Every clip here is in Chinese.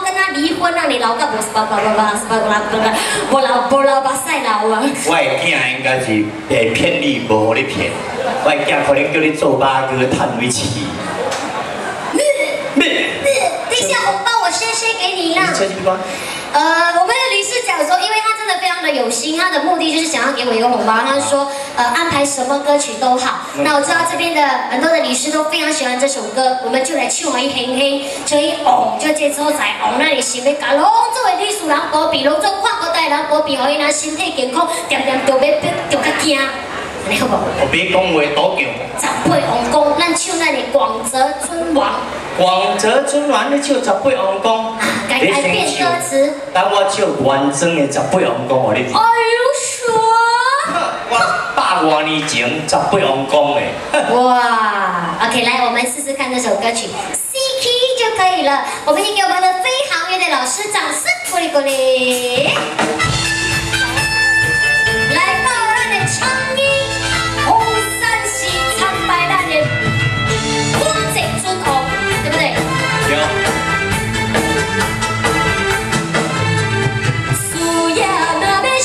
跟他离婚那你老干部我的应该是被骗你不你骗我的可能叫你做八哥叹为其你你地下红包我先先给你了呃我们的女士小说因为他这的有心，他的目的就是想要给我一个红包。他说，呃，安排什么歌曲都好。那我知道这边的很多的女士都非常喜欢这首歌，我们就来唱一哼哼，唱一哦，就这之后再哦，那里是要甲拢作为理事人保庇，拢做跨国代人保庇，互伊那身体健康，点点就要就较惊。你好不？我别讲话多强。十八王宫，咱唱那里广泽尊王。广泽尊王，你唱十八王公。改变歌词。等我唱完整的十八王宫，我你听。哎呦，爽！我百多年前十八王宫的。哇，OK，来，我们试试看这首歌曲，C key 就可以了。我们先给我们的飞行员的老师掌声鼓励鼓励。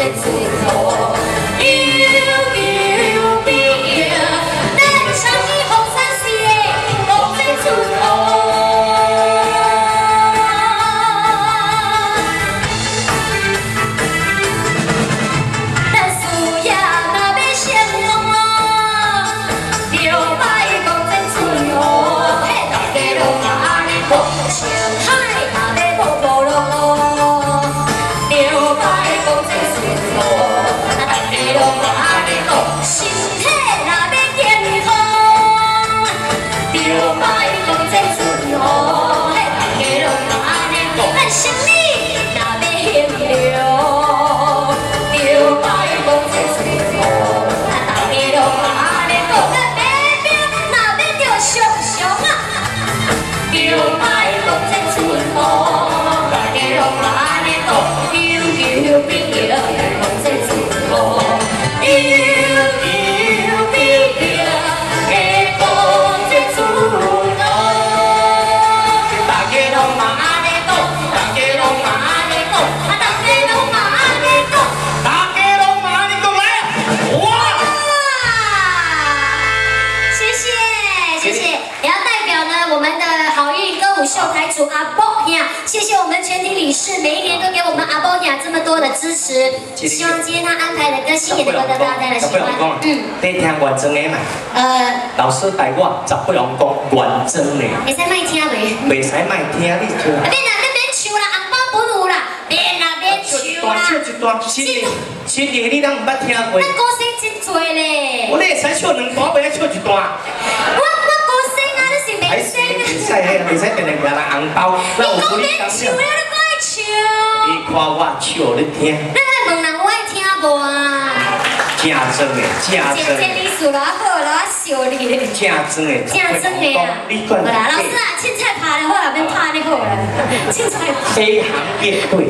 sexy. you 谢谢我们全体理事，每一年都给我们阿波呀这么多的支持。希望今天他安排的歌星也能够得到大家的喜欢。嗯，得听完整的嘛。呃，老师带我十不用讲完整的。会使卖听未？未使卖听，你听。别啦，别唱啦，红包不如啦。别啦，别唱啦。唱一段，新年，新年你当唔捌听过？那歌声真多咧。我咧使唱两段，不要唱一段。我还是晒，红包。你讲免笑，你要你过。你看我笑，你听。正真的，正真。姐姐你数了好了，笑你。正真的，正真的啊！好啦，老师啊，凊彩拍的我那边拍你好了。凊彩。飞行乐队，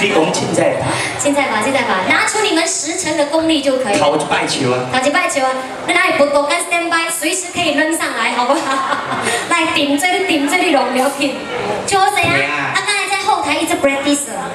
你讲凊彩拍。凊彩拍，凊彩拍，拿出你们十成的功力就可以。投一拜球啊！投一拜球啊！那哪里不够跟 stand by，随时可以扔上来，好不好？来顶这里，顶这里，龙流品。就我怎样？他刚才在后台一直 practice 了。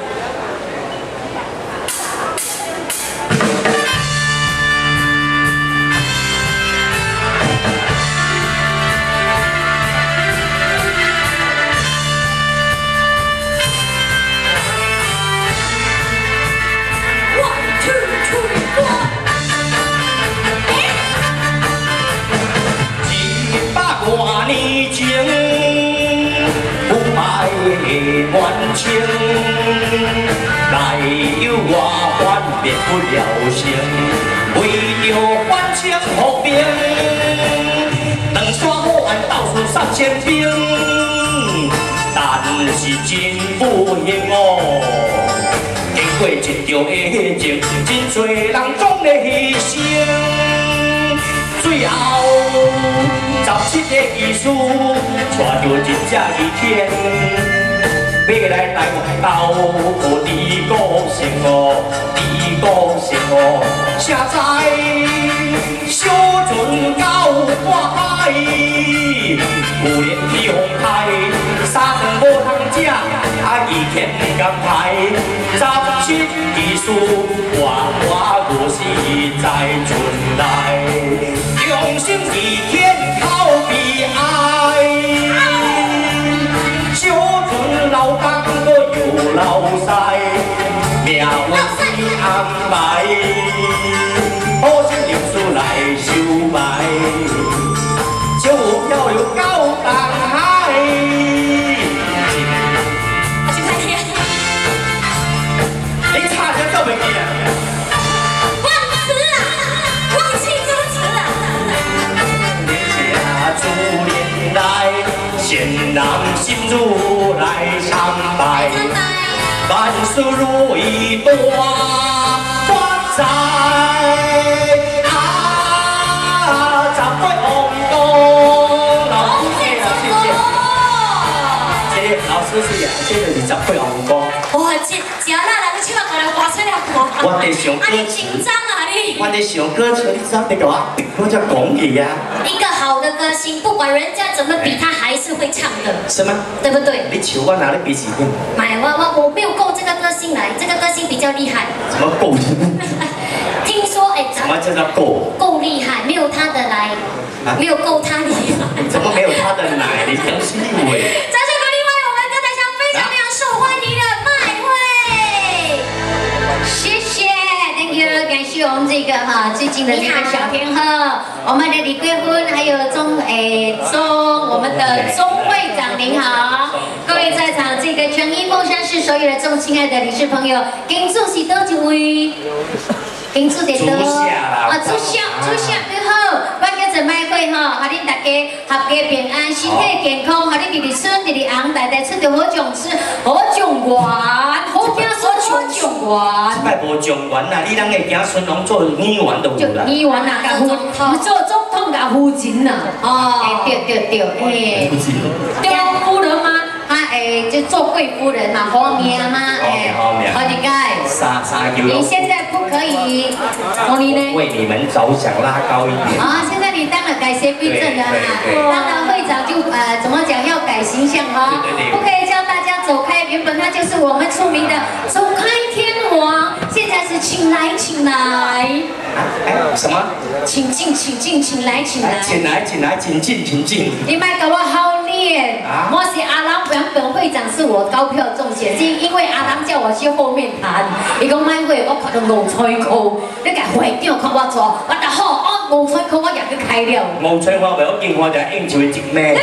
万千。有我反变不了心，为着反清复明，两山好汉到处杀千兵，但是真不幸哦，经过一场的情，真多人总在牺牲，最后十七个义士带着一只鱼天。要来台湾斗，何地高兴哦，地高兴哦。现在小船到花海，有连天风台，三顿无通食，啊二天甘排。十七艺术，活活我是在船内，用心一天靠悲哀。lâu căng có chủ lâu say. Mèo ăn bài. 我在啊，你红歌。我去，那出来，我得小歌，我得歌，你得，我呀。一个好的歌星，不管人家怎么比他，还是会唱的。什么？对不对？你球我哪里比记。买了。比较厉害。怎么够？听说哎，什么叫他够？够厉害，没有他的来，没有够他厉害。怎么没有他的奶？你良心不这个哈最近的这个小天后，我们的李桂芬，还有钟诶钟，我们的钟会长您好，各位在场这个全英凤山市所有的众亲爱的女士朋友，恭喜多几位。恭祝点多。啊，祝寿祝寿最好，我叫陈麦慧哈，哈恁大家合家平安，身体健康，哈恁弟弟孙弟弟昂，大家出着好奖吃，好奖元，好听说好奖元。这摆无状元啦，你孙龙做议员都有啦？议员哪甲副做总统甲夫人呐？哦，对对对，夫人吗？啊，诶，就做贵夫人嘛，好命嘛，哎，好理解。杀杀牛你现在不可以，红你呢？为你们着想，拉高一点。啊，现在你当了改邪归正的啦，当了会长就呃，怎么讲要改形象哈？不可以叫大原本他就是我们出名的走开天王，现在是请来请来。哎，什么？请进，请进，请来，请来。请来，请来，请进，请进。你卖给我好脸，我是阿郎原。本会长是我高票中选，是因为阿郎叫我去后面谈。伊讲买会，我看到五彩裤，你甲会长看我做，我就好，我五彩裤我也去开了。五彩裤袂要紧，我就应酬一咩？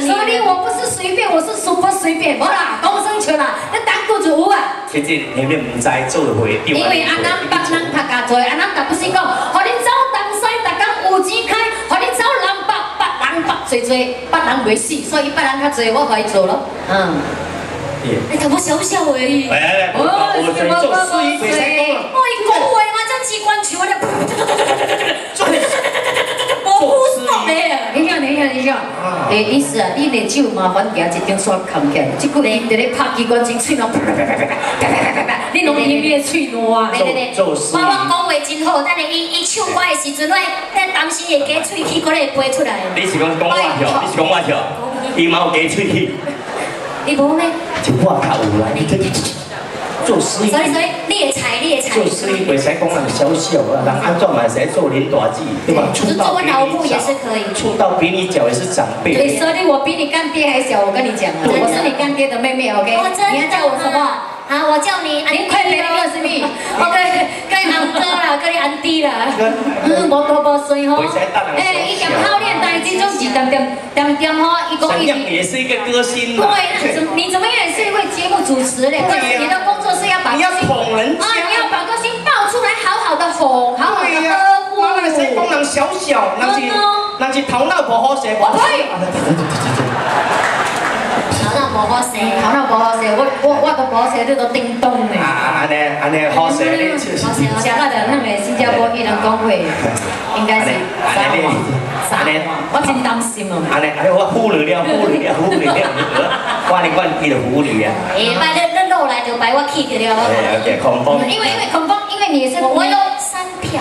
所以我不是随便，我是 super 随便。无啦，高升球啦，你当不就有啊？其实你们唔知做会长。因为阿郎帮人拍家做，阿南但不是讲，和你走东西，大家有钱开，和你走南北。北最多，北人袂死，所以北人较多，我可以做咯。嗯。你头我笑笑而已。哦，我做水，袂使讲。我一讲话，机关枪，我就。做无胡说咧。等一下，等一下，等一下。诶，意思啊，你的手麻烦夹一张刷空起，这个你在咧拍机关枪，喙拢啪啪啪啪啪啪啪啪啪，你拢捏捏喙烂。对对对。我我讲话真好，但是伊伊唱歌的时阵，我但担心会假喙齿，可能会飞出来。你是讲讲我跳？你是讲我跳？伊嘛有假喙齿。你无咩？就我较有啦，做司仪。所以所以猎财猎才。做司仪袂使讲人小小啊，人安怎嘛会使做领大计，对吧？出道比你也是可以。出道比你小也是长辈。对，所以我比你干爹还小，我跟你讲啊，我是你干爹的妹妹，OK？你要叫我什么？啊，我叫你安迪快点，那个是咪？我跟跟安哥啦，跟你安弟啦。嗯，无多无水吼。哎，一点好练，但这种是点点点点吼，一个一样也是一个歌星。对，你怎么也是一位节目主持人？对，你的工作是要把你要捧人啊，你要把歌星抱出来，好好的哄，好好的呵护。妈妈，谁功能小小，那是那是头脑不好势。我呸！无好势，头脑无好势，我我我都无好势，你都叮咚的。啊，安尼安尼好势，你好势，想啊，就那个新加坡艺人工会，应该是三万，三万，我真担心哦。安尼安尼，我忽略了，忽略了，忽略了，我你我你就忽略啊。哎，把你你落来就把我气掉了。哎，OK，空风。因为因为空风，因为你是我有三票。